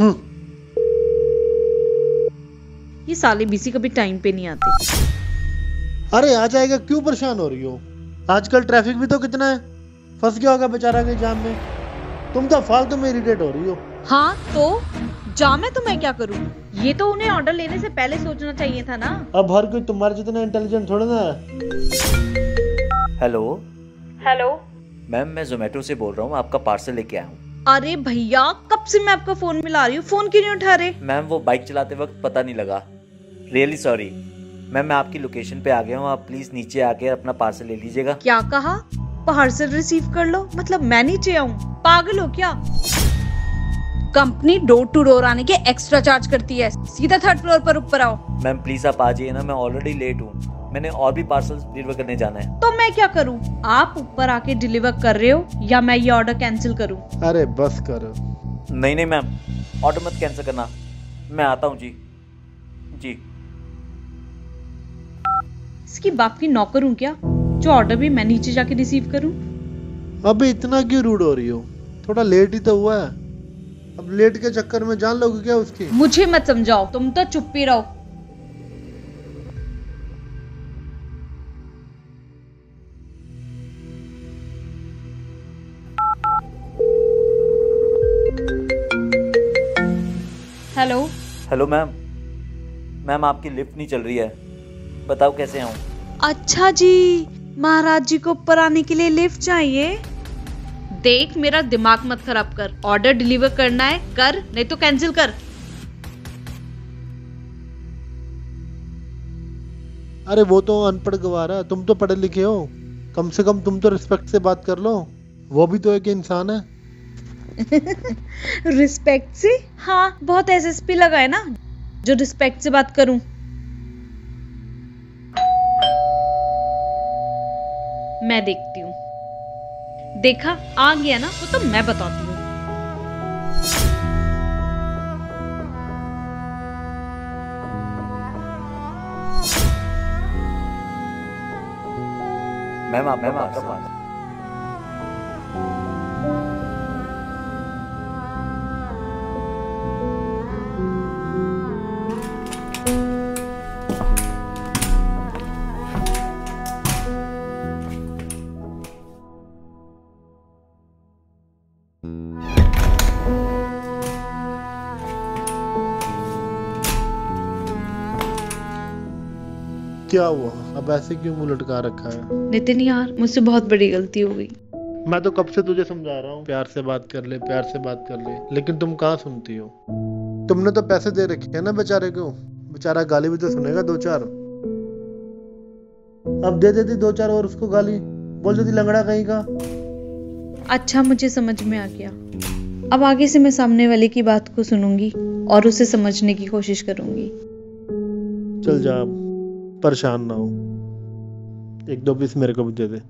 हम्म। ये साले बीसी कभी टाइम पे नहीं आते। अरे आ जाएगा क्यों परेशान हो रही हो? आजकल ट्रैफ़िक भी तो कितना है। फंस गया होगा बेचारा के जाम में। तुम तो फालतू में इरिटेट हो रही हो। हाँ तो? जाम है तो मैं क्या करूँ? ये तो उन्हें ऑर्डर लेने से पहले सोचना चाहिए था ना। अब हर कोई तुम्हारे जितना इंटेलिजेंट थोड़ा ना है। हेलो हेलो मैम मैं जोमेटो से बोल रहा हूँ आपका पार्सल लेके आया हूँ। अरे भैया कब से मैं आपका फ़ोन मिला रही हूँ? फ़ोन क्यों नहीं उठा रहे? मैम वो बाइक चलाते वक्त पता नहीं लगा। रियली सॉरी मैम मैं आपकी लोकेशन पे आ गया हूँ आप प्लीज़ नीचे आके अपना पार्सल ले लीजिएगा। क्या कहा? पार्सल रिसीव कर लो। मतलब मैं नीचे आऊँ? पागल हो क्या? कंपनी डोर टू डोर आने के एक्स्ट्रा चार्ज करती है। सीधा थर्ड फ्लोर पर ऊपर आओ। मैम प्लीज़ आप आ जाइए ना मैं ऑलरेडी लेट हूँ। मैंने और भी पार्सल डिलीवर करने जाना है। तो मैं क्या करूँ? आप ऊपर आके डिलीवर कर रहे हो या मैं ये ऑर्डर कैंसिल करूँ? अरे बस कर। नहीं नहीं मैम ऑर्डर मत कैंसिल करना। मैं आता हूँ जी। जी। इसकी बाप की नौकर हूँ क्या? जो ऑर्डर भी मैं नीचे जाके रिसीव करूँ? अबे इतना क्यों रूड हो रही हो? थोड़ा लेट ही तो हुआ है। अब लेट के चक्कर में जान लोगे क्या उसकी? मुझे मत समझाओ। तुम तो चुप ही रहो। हेलो। हेलो मैम मैम आपकी लिफ्ट नहीं चल रही है। बताओ कैसे आऊँ? अच्छा जी महाराज जी को ऊपर आने के लिए लिफ्ट चाहिए। देख मेरा दिमाग मत खराब कर। ऑर्डर डिलीवर करना है कर नहीं तो कैंसिल कर। अरे वो तो अनपढ़ गवारा है तुम तो पढ़े लिखे हो। कम से कम तुम तो रिस्पेक्ट से बात कर लो। वो भी तो एक इंसान है। रिस्पेक्ट से? हाँ बहुत एसएसपी लगा है ना। जो रिस्पेक्ट से बात करूँ। मैं देखती हूँ। देखा आ गया ना वो तो मैं बताती हूँ। मैम आप मैम आपका क्या हुआ? अब ऐसे क्यों मुँह लटका रखा है? नितिन यार मुझसे बहुत बड़ी गलती हो गई। मैं तो कब से तुझे समझा रहा हूँ? प्यार से बात कर ले प्यार से बात कर ले। लेकिन तुम कहाँ सुनती हो? तुमने तो पैसे दे रखे हैं ना बेचारे को। बेचारा गाली भी तो सुनेगा दो चार। अब दे देती दो चार और उसको गाली। बोल देती लंगड़ा कहीं का। अच्छा मुझे समझ में आ गया। अब आगे से मैं सामने वाले की बात को सुनूँगी और उसे समझने की कोशिश करूँगी। चल जा अब। परेशान ना हो। एक दो पीस मेरे को भी दे दे।